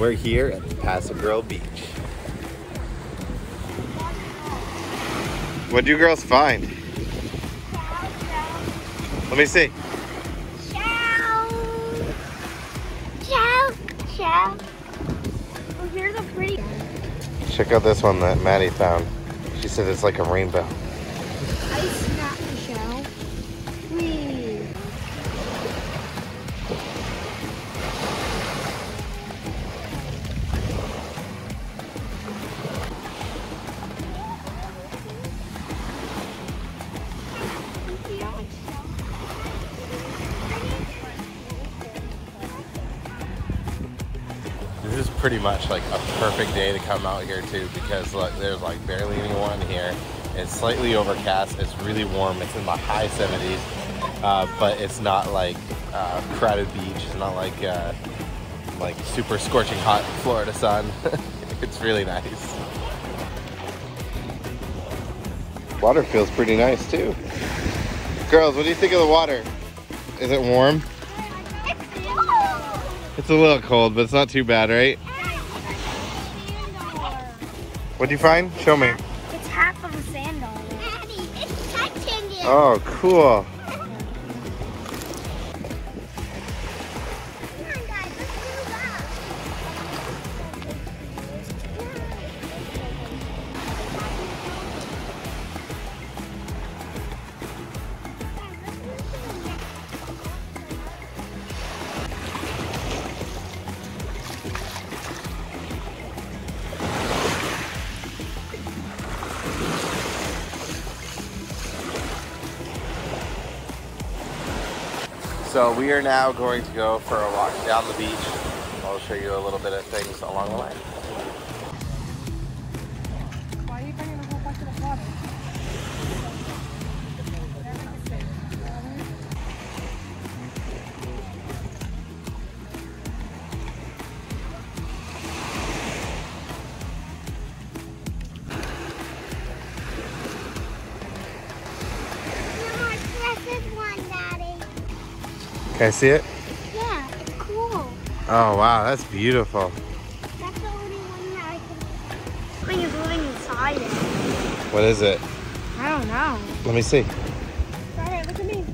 We're here at Pass-a-Grille Beach. What'd you girls find? Let me see. Oh. Check out this one that Maddie found. She said it's like a rainbow. This is pretty much like a perfect day to come out here too because look, there's like barely anyone here. It's slightly overcast. It's really warm. It's in the high 70s, uh, but it's not like uh, crowded beach. It's not like uh, like super scorching hot Florida sun. it's really nice. Water feels pretty nice too. Girls, what do you think of the water? Is it warm? It's a little cold, but it's not too bad, right? What'd you find? Show me. It's half of a sand dollar. Daddy, it's touching you. Oh, cool. So we are now going to go for a walk down the beach. I'll show you a little bit of things along the way. Can I see it? Yeah, it's cool. Oh, wow, that's beautiful. That's the only one that I can. When you're moving inside it. What is it? I don't know. Let me see. Alright, look at me.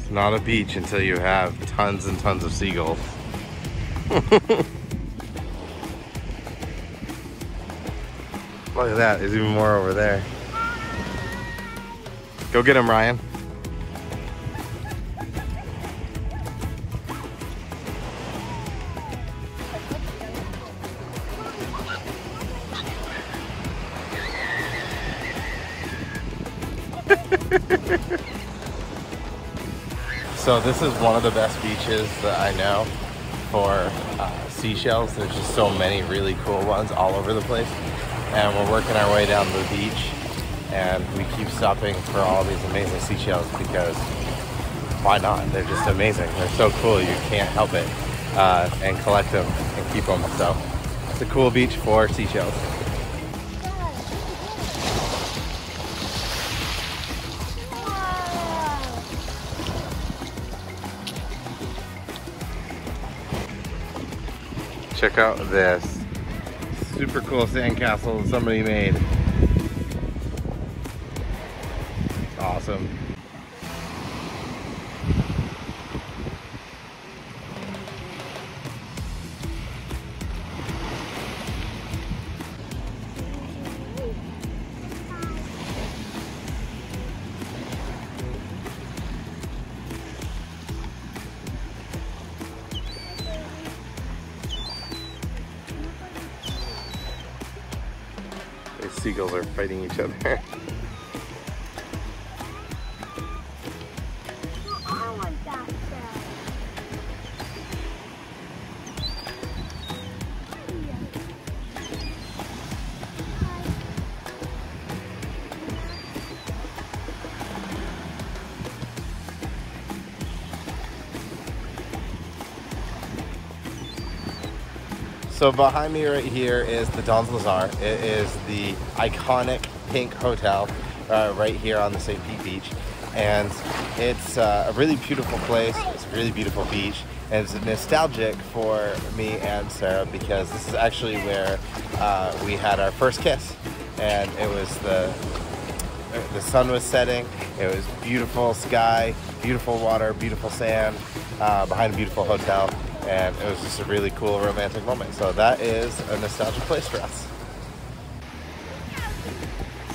It's not a beach until you have tons and tons of seagulls. Look at that, there's even more over there. Go get him, Ryan. So this is one of the best beaches that I know for uh, seashells. There's just so many really cool ones all over the place. And we're working our way down the beach and we keep stopping for all these amazing seashells because why not? They're just amazing. They're so cool. You can't help it. Uh, and collect them and keep them. So it's a cool beach for seashells. Check out this super cool sandcastle that somebody made. Awesome. Seagulls are fighting each other. So behind me right here is the Don CeSar. It is the iconic pink hotel uh, right here on the St. Pete Beach. And it's uh, a really beautiful place. It's a really beautiful beach. And it's nostalgic for me and Sarah because this is actually where uh, we had our first kiss. And it was the the sun was setting. It was beautiful sky, beautiful water, beautiful sand uh, behind a beautiful hotel, and it was just a really cool romantic moment. So that is a nostalgic place for us.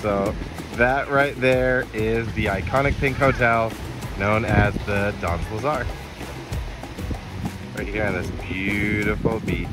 So that right there is the iconic pink hotel known as the Don CeSar. Right here on this beautiful beach.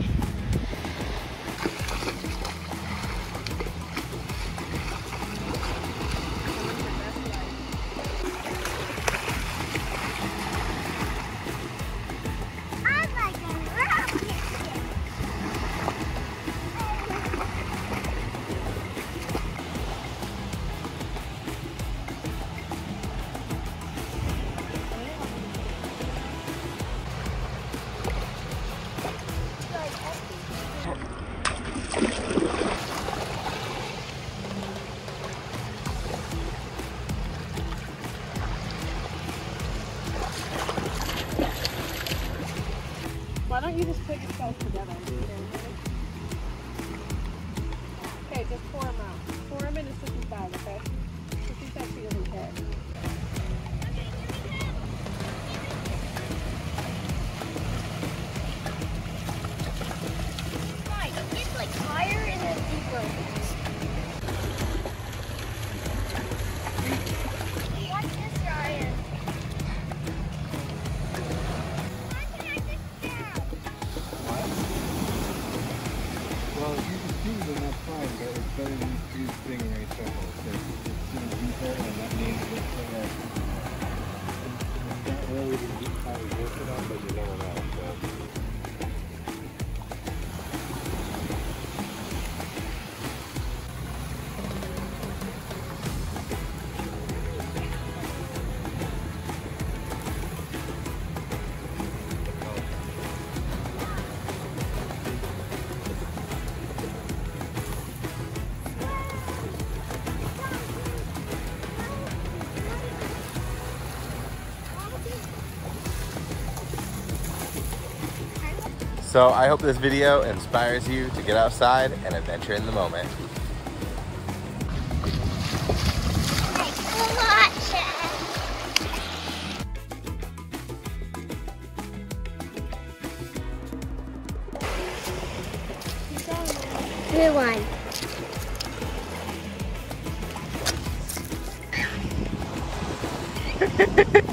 Why don't you just put yourself together? Okay, just pour them out. Pour them in a Sissy bag, okay? Sissy said she doesn't care. Right, it's like higher and then deeper. Well, you can see then that's fine, but it's better than these stingray shuffle. Because it's sitting deeper, and that means it's uh, it's not really the deep how we work it on, but you never know. So. So I hope this video inspires you to get outside and adventure in the moment. Thanks for watching. New one.